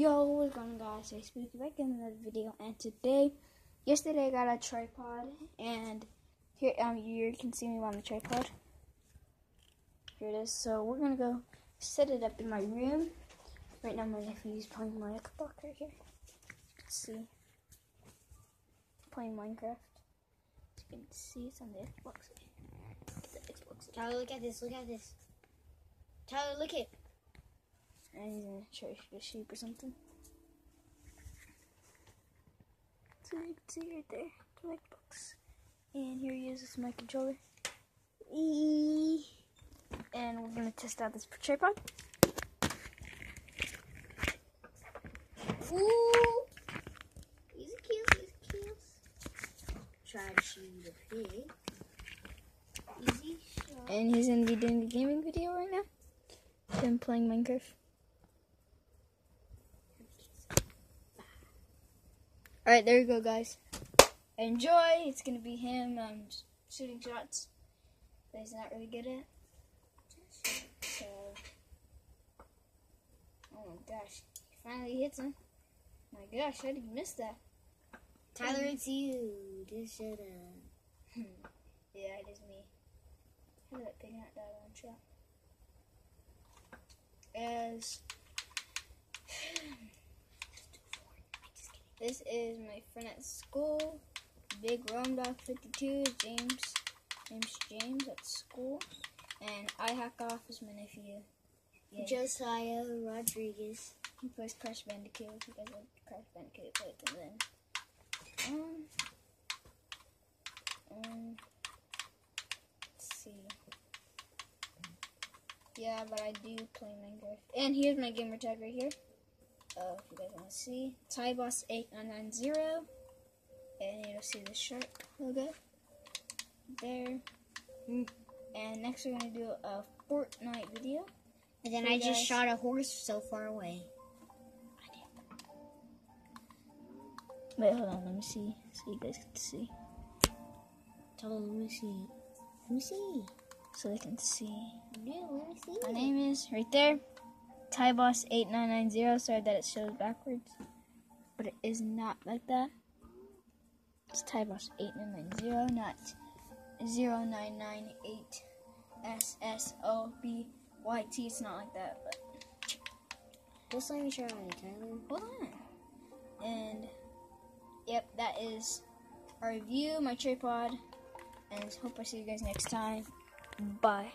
Yo, what's going on guys? It's Spooky back in another video and today, yesterday I got a tripod and here, um, you can see me on the tripod. Here it is. So we're gonna go set it up in my room. Right now my nephew's playing Xbox right here. Can see. Playing Minecraft. As you can see, it's on the Xbox. The Xbox. Tyler, look at this. Look at this. Tyler, look at. And he's gonna try to a sheep or something. So you can see right there, the Xbox. And here he is with my controller. Eee. And we're gonna test out this tripod. Ooh. Easy kills, easy kills. Try to shoot a pig. Easy shot. And he's gonna be doing the gaming video right now. Him playing Minecraft. Alright, there you go, guys. Enjoy. It's gonna be him um, shooting shots that he's not really good at. So, oh my gosh, he finally hits him. My gosh, I did you miss that? Tyler, it's you. Just shut up. yeah, it is me. How did that pig not die one shot? As this is my friend at school, Big Rome Dog 52, James, James James at school, and I hack off is my nephew. Yeah, Josiah Rodriguez. he plays Crash Bandicoot. If you guys like Crash Bandicoot, play it then. Um, um, let's see. Yeah, but I do play Minecraft. And here's my gamer tag right here. Uh, if you guys want to see, Tyboss8990. And you'll see the shark logo there. Mm. And next we're gonna do a Fortnite video. And then I just shot a horse so far away. Wait, hold on, let me see, so you guys can see, Tyler, let me see. Let me see. so they can see. Yeah, let me see. My name is right there, Tyboss8990. Sorry that it shows backwards, but it is not like that. It's Tyboss8990, not 0998 SSOBYT. It's not like that, but Just let me try, Tyler. hold on. And yep, that is our review, my tripod, and hope I see you guys next time. Bye.